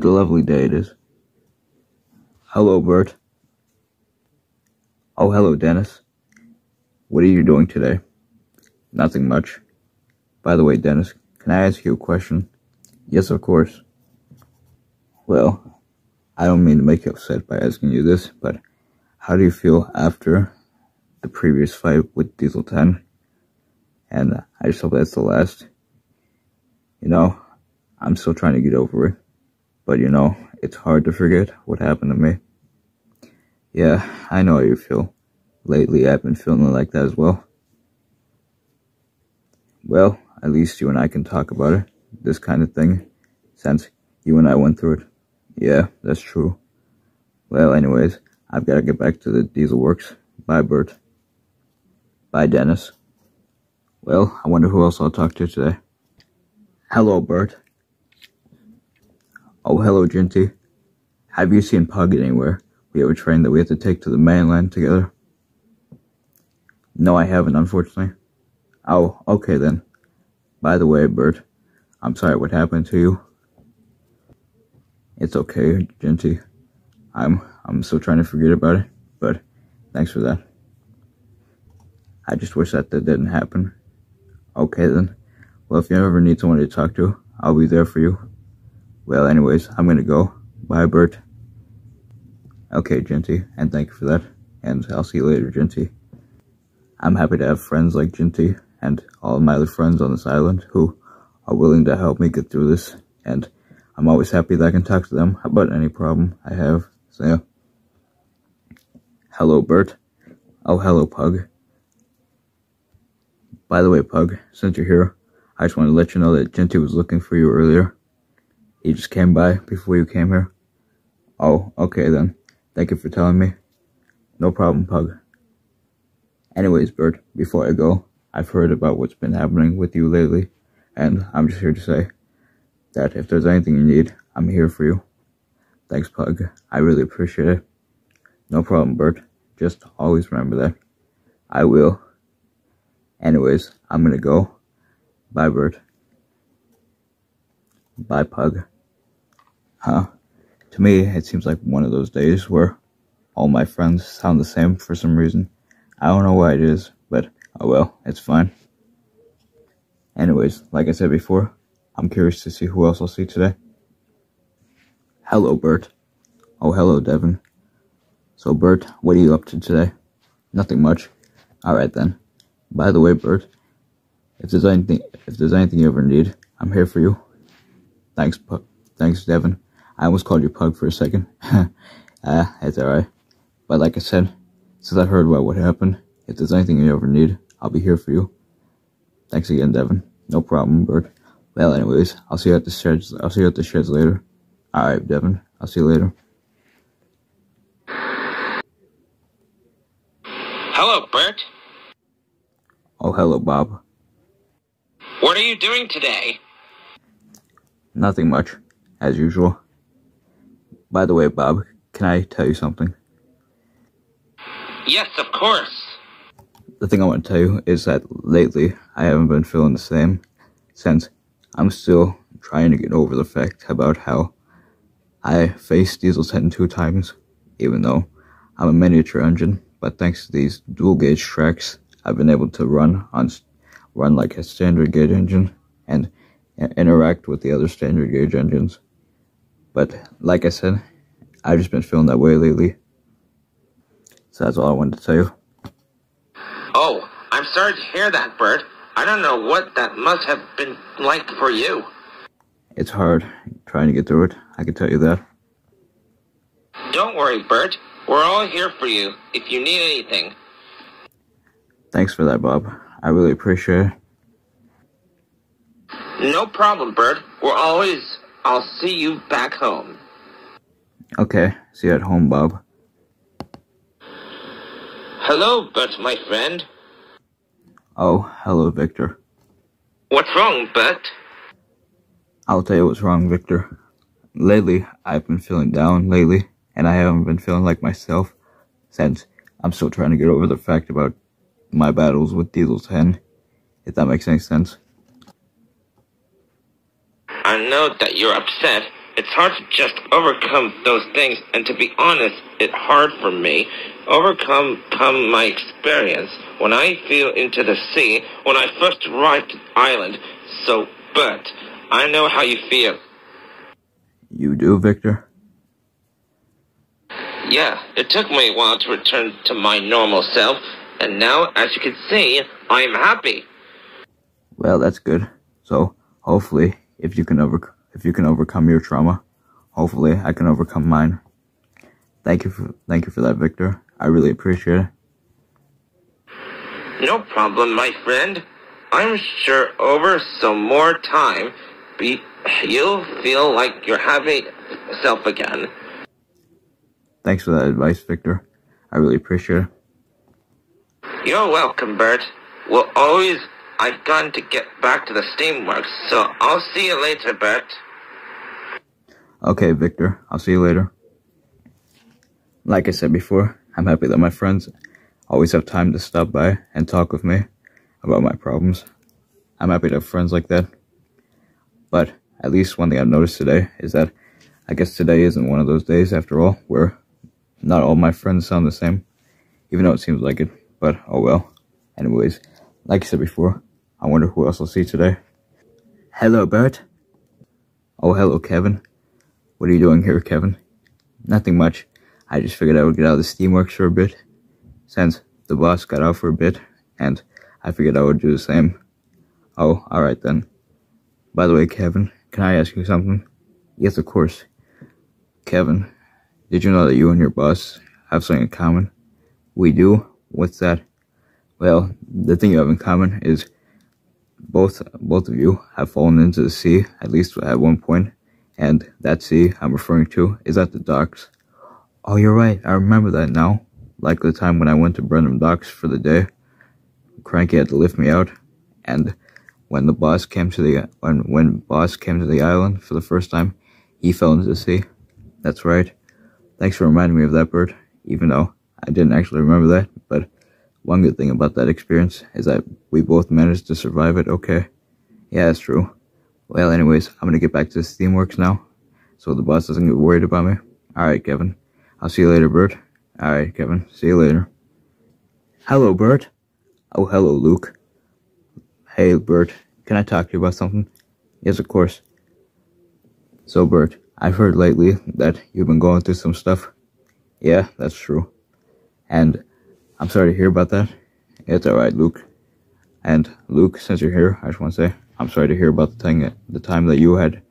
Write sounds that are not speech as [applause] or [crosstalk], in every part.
what a lovely day it is. Hello, Bert. Oh, hello, Dennis. What are you doing today? Nothing much. By the way, Dennis, can I ask you a question? Yes, of course. Well, I don't mean to make you upset by asking you this, but how do you feel after the previous fight with Diesel 10? And I just hope that's the last. You know, I'm still trying to get over it. But you know, it's hard to forget what happened to me. Yeah, I know how you feel. Lately, I've been feeling like that as well. Well, at least you and I can talk about it, this kind of thing, since you and I went through it. Yeah, that's true. Well, anyways, I've got to get back to the diesel works. Bye, Bert. Bye, Dennis. Well, I wonder who else I'll talk to today. Hello, Bert. Oh, hello, Ginty. Have you seen Pug anywhere? We have a train that we have to take to the mainland together. No, I haven't, unfortunately. Oh, okay then. By the way, Bert, I'm sorry what happened to you. It's okay, Ginty. I'm I'm still trying to forget about it, but thanks for that. I just wish that that didn't happen. Okay then. Well, if you ever need someone to talk to, I'll be there for you. Well, anyways, I'm gonna go. Bye, Bert. Okay, Ginty, and thank you for that. And I'll see you later, Ginty. I'm happy to have friends like Ginty and all my other friends on this island who are willing to help me get through this. And I'm always happy that I can talk to them about any problem I have. So, yeah. Hello, Bert. Oh, hello, Pug. By the way, Pug, since you're here, I just want to let you know that Ginty was looking for you earlier. He just came by before you came here. Oh, okay then. Thank you for telling me. No problem, Pug. Anyways, Bert, before I go, I've heard about what's been happening with you lately, and I'm just here to say that if there's anything you need, I'm here for you. Thanks, Pug. I really appreciate it. No problem, Bert. Just always remember that. I will. Anyways, I'm gonna go. Bye, Bert. Pug. Huh? To me, it seems like one of those days where all my friends sound the same for some reason. I don't know why it is, but oh well, it's fine. Anyways, like I said before, I'm curious to see who else I'll see today. Hello, Bert. Oh, hello, Devin. So, Bert, what are you up to today? Nothing much. Alright then. By the way, Bert, if there's anything if there's anything you ever need, I'm here for you. Thanks, Pug. Thanks, Devin. I almost called you Pug for a second. Ah, [laughs] it's alright. But like I said, since I heard about what happened, if there's anything you ever need, I'll be here for you. Thanks again, Devin. No problem, Bert. Well, anyways, I'll see you at the sheds. I'll see you at the sheds later. Alright, Devin. I'll see you later. Hello, Bert. Oh, hello, Bob. What are you doing today? Nothing much, as usual. By the way, Bob, can I tell you something? Yes, of course. The thing I want to tell you is that lately I haven't been feeling the same since I'm still trying to get over the fact about how I faced Diesel 10 two times, even though I'm a miniature engine, but thanks to these dual gauge tracks, I've been able to run on run like a standard gauge engine and interact with the other standard gauge engines. But like I said, I've just been feeling that way lately. So that's all I wanted to tell you. Oh, I'm sorry to hear that, Bert. I don't know what that must have been like for you. It's hard trying to get through it, I can tell you that. Don't worry, Bert. We're all here for you if you need anything. Thanks for that, Bob. I really appreciate it. No problem, Bert. We're always. I'll see you back home. Okay, see you at home, Bob. Hello, Bert, my friend. Oh, hello, Victor. What's wrong, Bert? I'll tell you what's wrong, Victor. lately, I've been feeling down lately, and I haven't been feeling like myself since I'm still trying to get over the fact about my battles with Diesel 10, if that makes any sense. I know that you're upset. It's hard to just overcome those things, and to be honest, it's hard for me. Overcome come my experience when I fell into the sea when I first arrived at island. So, but I know how you feel. You do, Victor? Yeah, it took me a while to return to my normal self, and now, as you can see, I'm happy. Well, that's good. So, hopefully, if you can over if you can overcome your trauma, hopefully I can overcome mine. Thank you for thank you for that, Victor. I really appreciate it. No problem, my friend. I'm sure over some more time, be, you'll feel like you're having self again. Thanks for that advice, Victor. I really appreciate it. You're welcome, Bert. We'll always. I've got to get back to the steamworks, so I'll see you later, Bert. Okay, Victor. I'll see you later. Like I said before, I'm happy that my friends always have time to stop by and talk with me about my problems. I'm happy to have friends like that. But at least one thing I've noticed today is that I guess today isn't one of those days after all where not all my friends sound the same, even though it seems like it, but oh well. Anyways, like I said before, I wonder who else I'll see today. Hello, Bert. Oh, hello, Kevin. What are you doing here, Kevin? Nothing much. I just figured I would get out of the steamworks for a bit, since the boss got out for a bit, and I figured I would do the same. Oh, alright then. By the way, Kevin, can I ask you something? Yes, of course. Kevin, did you know that you and your boss have something in common? We do? What's that? Well, the thing you have in common is both both of you have fallen into the sea, at least at one point, and that sea I'm referring to is at the docks. Oh, you're right. I remember that now. Like the time when I went to Brendam Docks for the day. Cranky had to lift me out, and when the boss came to the when when boss came to the island for the first time, he fell into the sea. That's right. Thanks for reminding me of that, Bert. Even though I didn't actually remember that, one good thing about that experience is that we both managed to survive it okay. Yeah, that's true. Well, anyways, I'm gonna get back to the steamworks now, so the boss doesn't get worried about me. Alright, Kevin. I'll see you later, Bert. Alright, Kevin. See you later. Hello, Bert. Oh, hello, Luke. Hey, Bert. Can I talk to you about something? Yes, of course. So, Bert, I've heard lately that you've been going through some stuff. Yeah, that's true. And I'm sorry to hear about that. It's alright, Luke. And Luke, since you're here, I just want to say I'm sorry to hear about the thing, the time that you had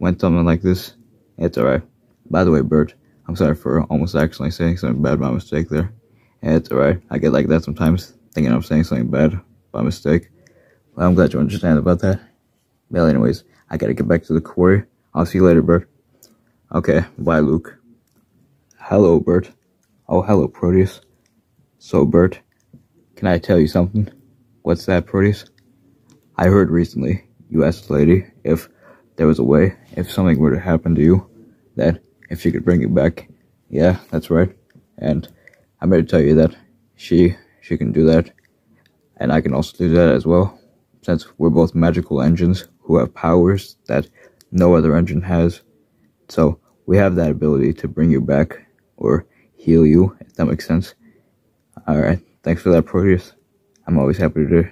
went something like this. It's alright. By the way, Bert, I'm sorry for almost accidentally saying something bad by mistake there. It's alright. I get like that sometimes, thinking I'm saying something bad by mistake. Well, I'm glad you understand about that. Well, anyways, I gotta get back to the quarry. I'll see you later, Bert. Okay, bye, Luke. Hello, Bert. Oh, hello, Proteus. So, Bert, can I tell you something? What's that, Proteus? I heard recently you asked the lady if there was a way, if something were to happen to you, that if she could bring you back. Yeah, that's right. And I'm here to tell you that she she can do that, and I can also do that as well, since we're both magical engines who have powers that no other engine has. So we have that ability to bring you back or heal you, if that makes sense. Alright, thanks for that, Proteus. I'm always happy to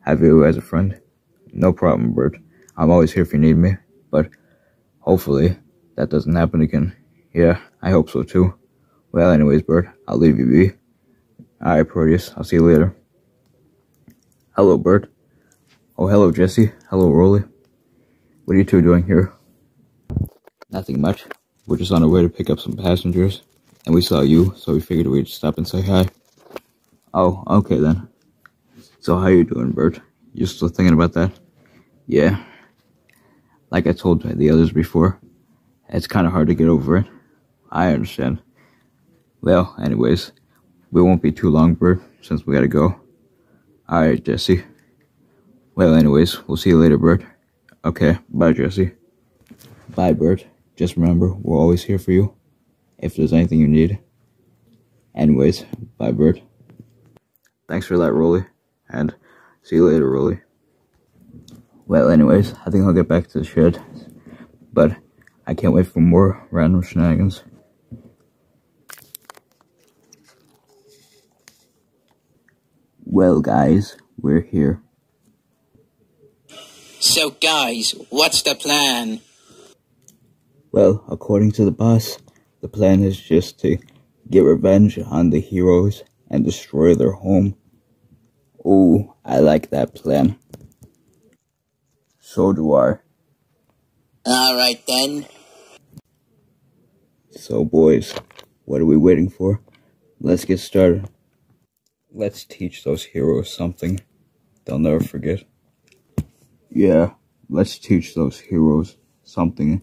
have you as a friend. No problem, Bert. I'm always here if you need me, but hopefully that doesn't happen again. Yeah, I hope so too. Well, anyways, Bert, I'll leave you be. Alright, Proteus, I'll see you later. Hello, Bert. Oh, hello, Jesse. Hello, Rolly. What are you two doing here? Nothing much. We're just on our way to pick up some passengers, and we saw you, so we figured we'd stop and say hi. Oh, okay then. So how you doing, Bert? You still thinking about that? Yeah. Like I told the others before, it's kind of hard to get over it. I understand. Well, anyways, we won't be too long, Bert, since we gotta go. Alright, Jesse. Well, anyways, we'll see you later, Bert. Okay, bye, Jesse. Bye, Bert. just remember, we're always here for you if there's anything you need. Anyways, bye, Bert. Thanks for that, Rolly, and see you later, Rolly. Well, anyways, I think I'll get back to the shed, but I can't wait for more random shenanigans. Well, guys, we're here. So, guys, what's the plan? Well, according to the boss, the plan is just to get revenge on the heroes and destroy their home. Oh, I like that plan. So do I. Alright then. So, boys, what are we waiting for? Let's get started. Let's teach those heroes something they'll never forget. Yeah, let's teach those heroes something.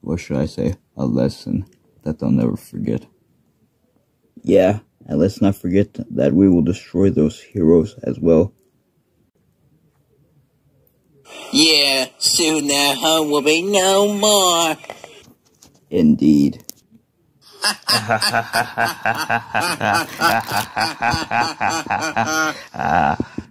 What should I say? A lesson that they'll never forget. Yeah, and let's not forget that we will destroy those heroes as well. Yeah, soon their home will be no more. Indeed. [laughs]